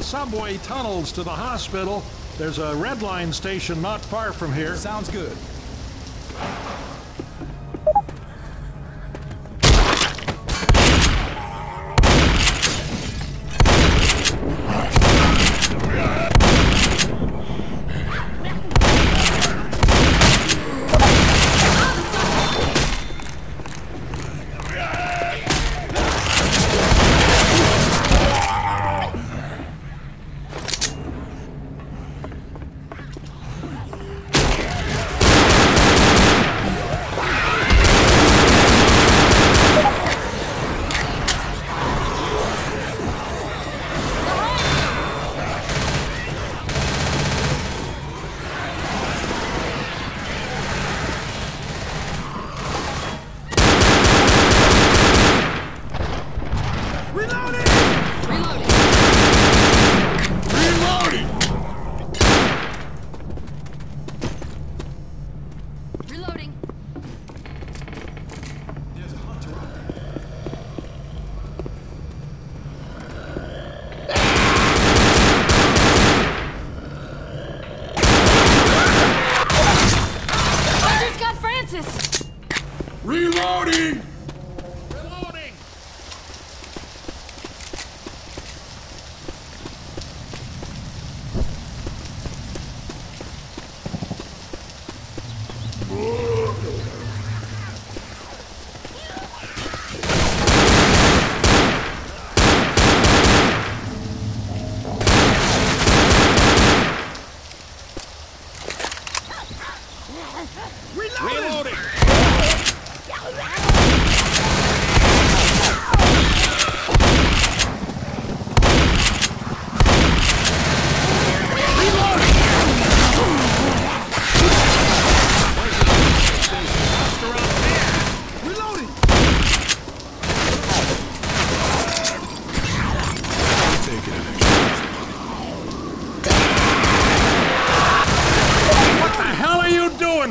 the subway tunnels to the hospital. There's a red line station not far from here. Sounds good.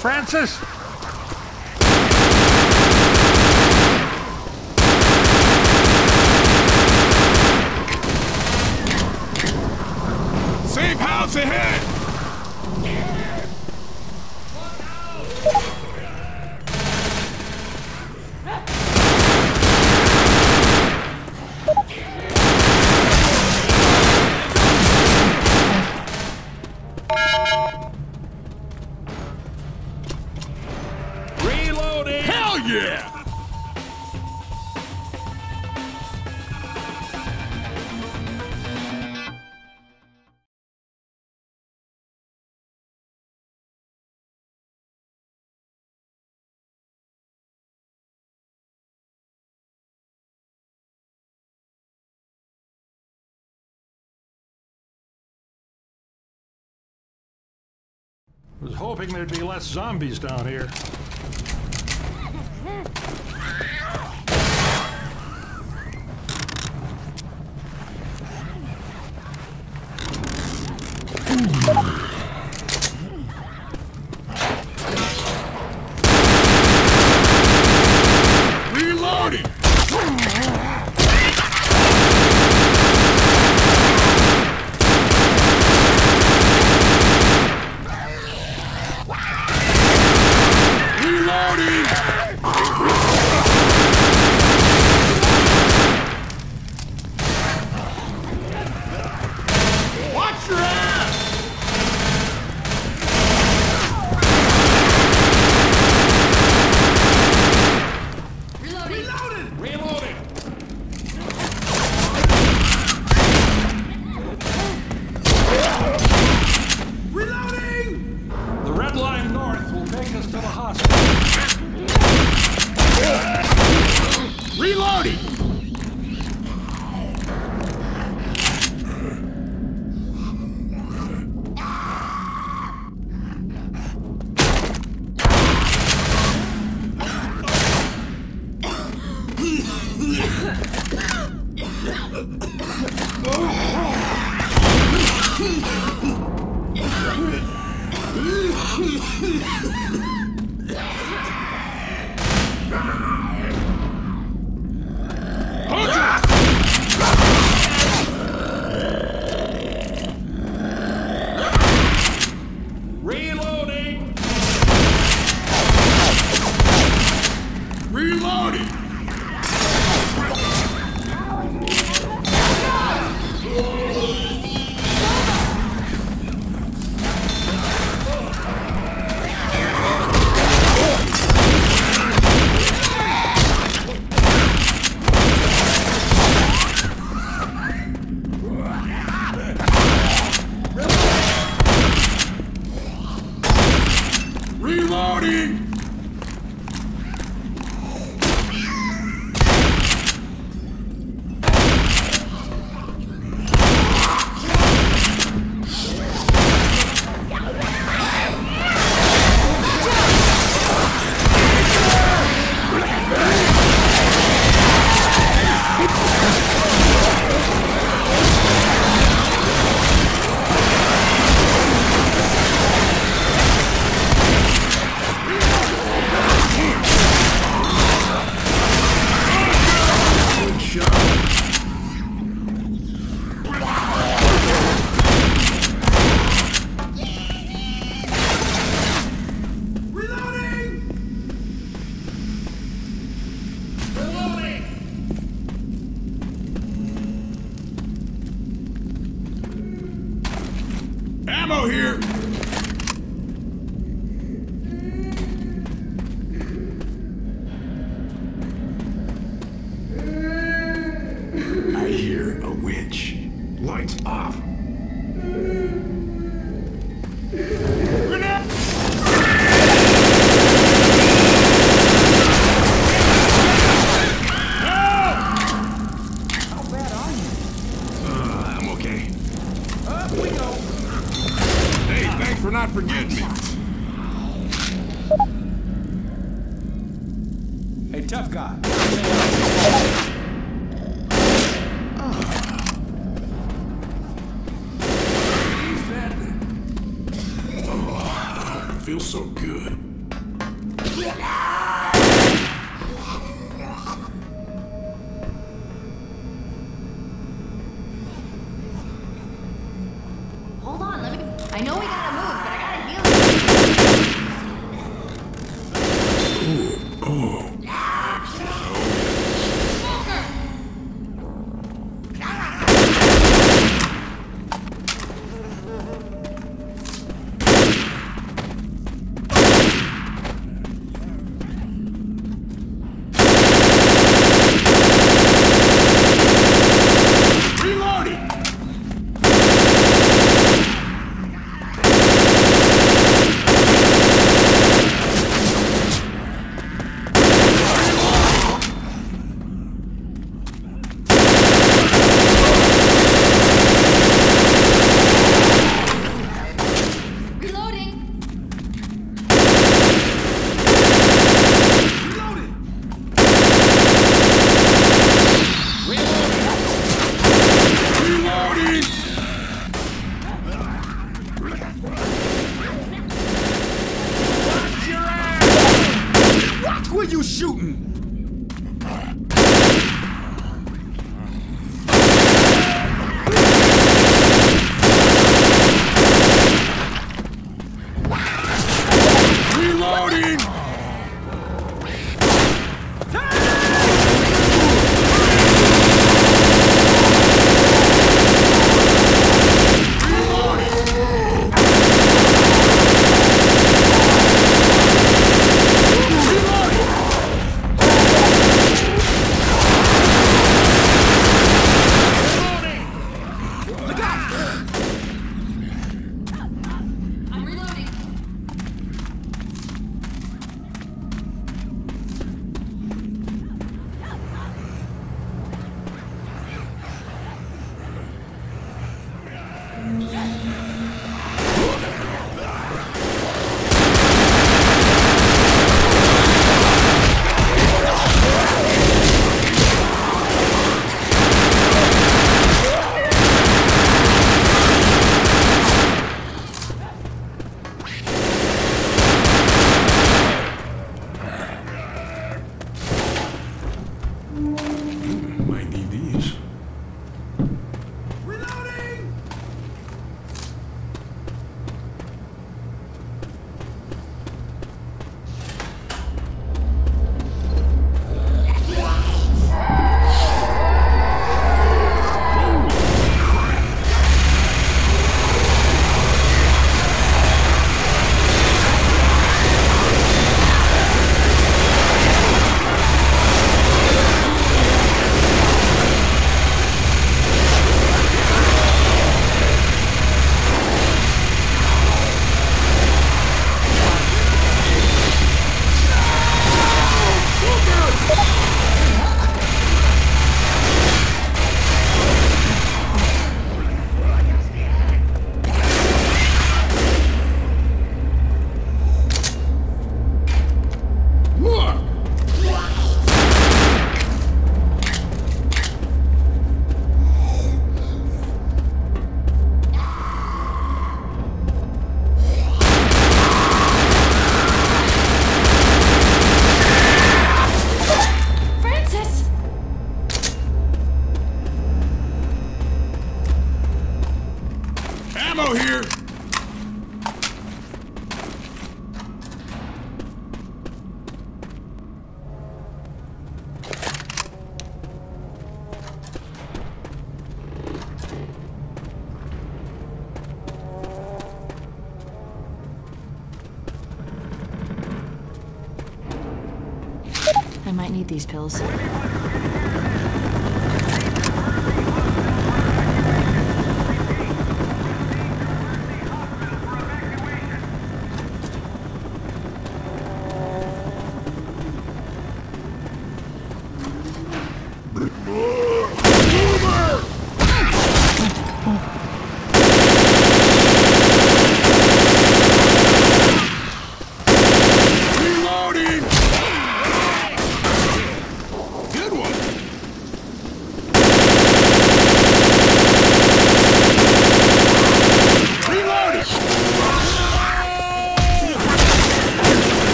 Francis? Hoping there'd be less zombies down here. Reloading!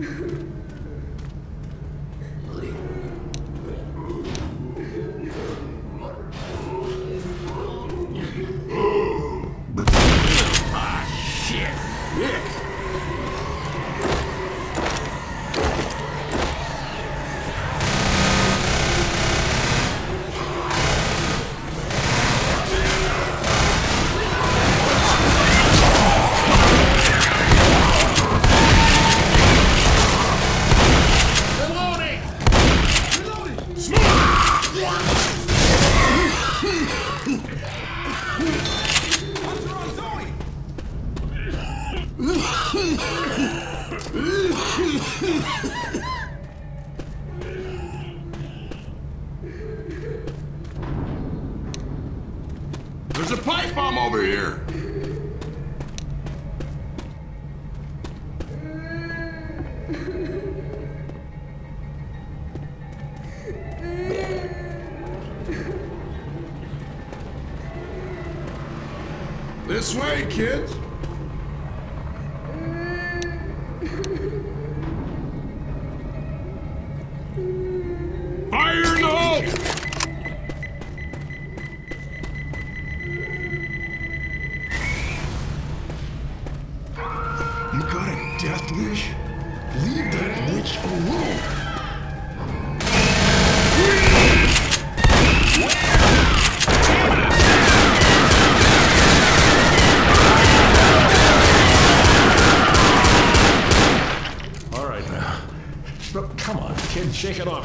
Yeah.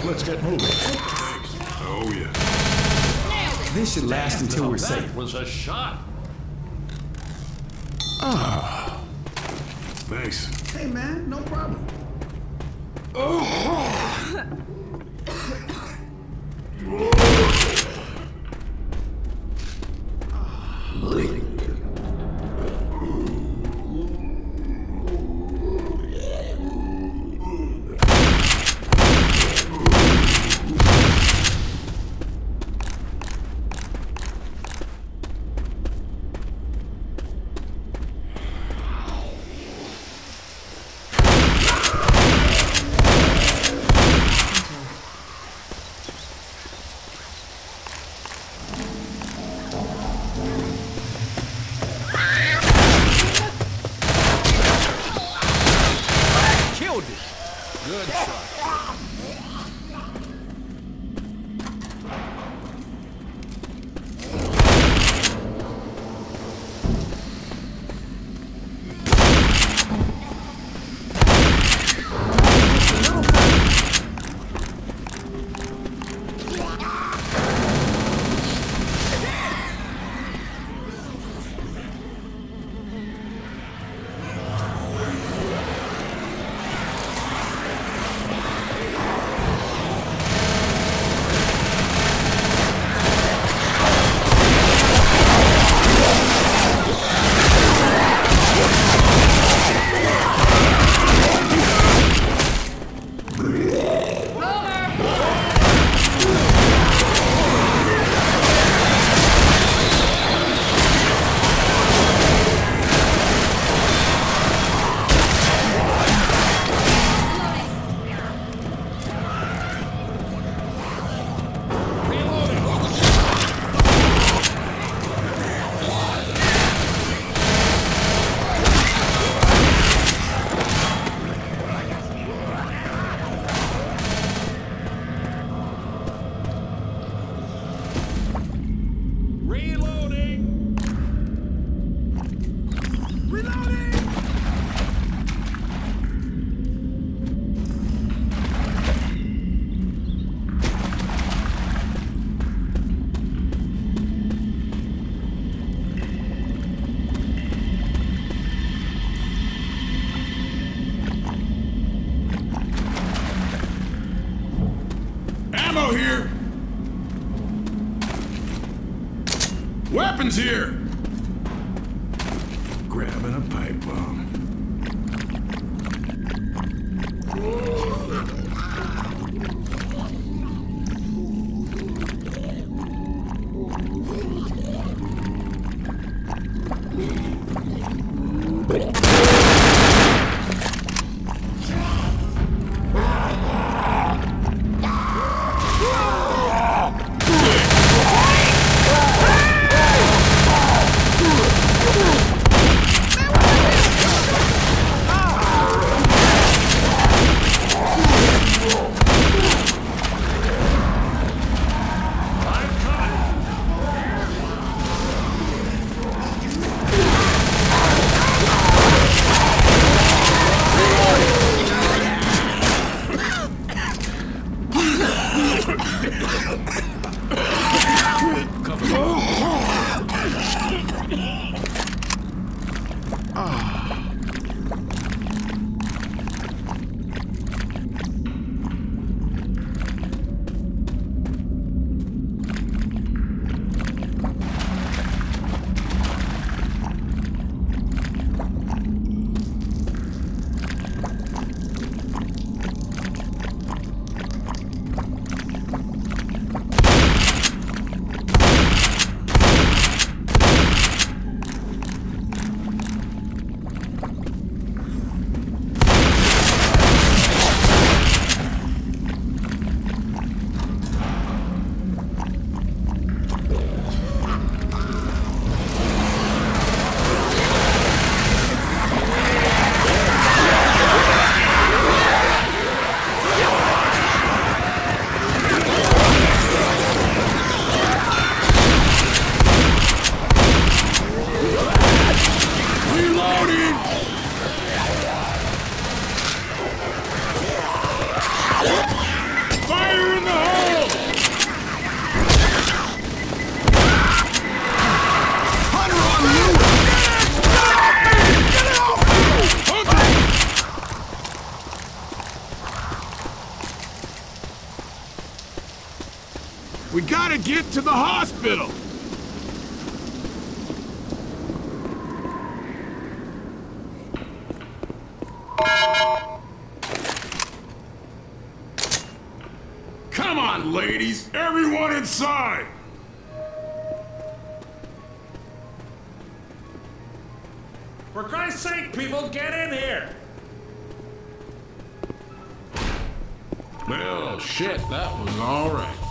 Let's get moving. Oh, yeah. This should last until we're that safe. was a shot. Ah. Thanks. Hey, man, no problem. Killed. Good shot. Here! Get to the hospital! Come on, ladies! Everyone inside! For Christ's sake, people, get in here! Well, shit, that was alright.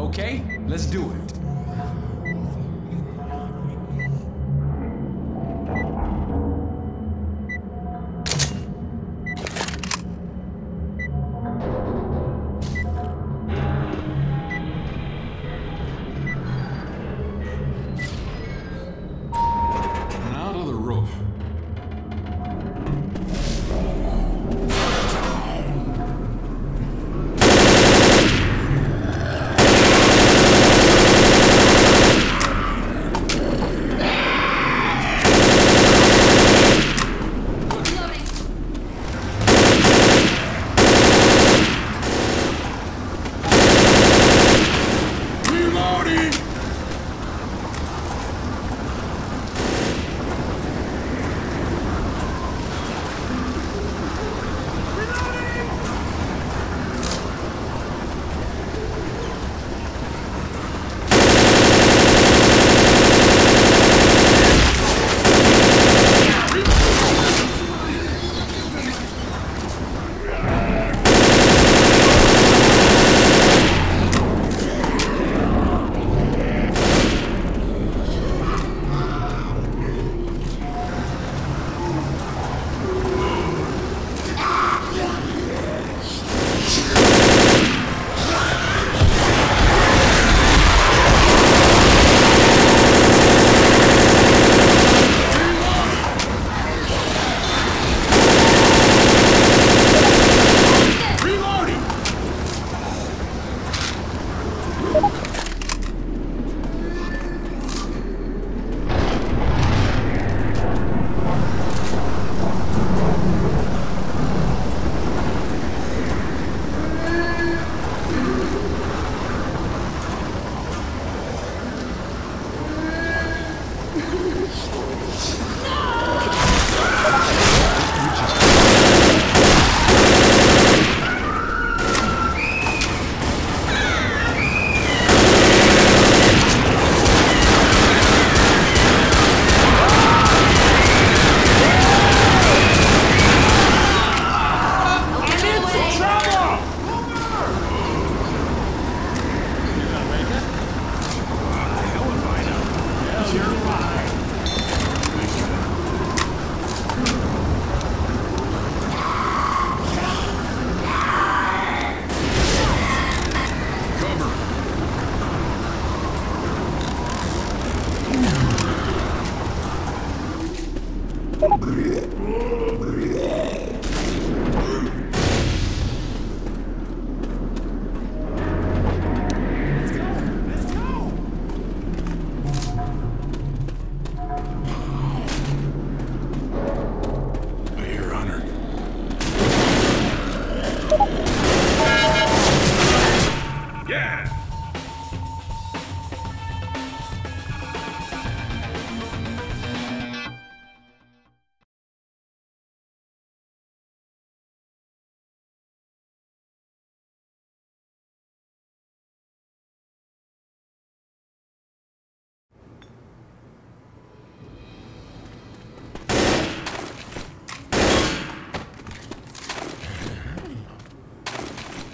Okay, let's do it.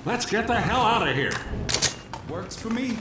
Let's get the hell out of here. Works for me.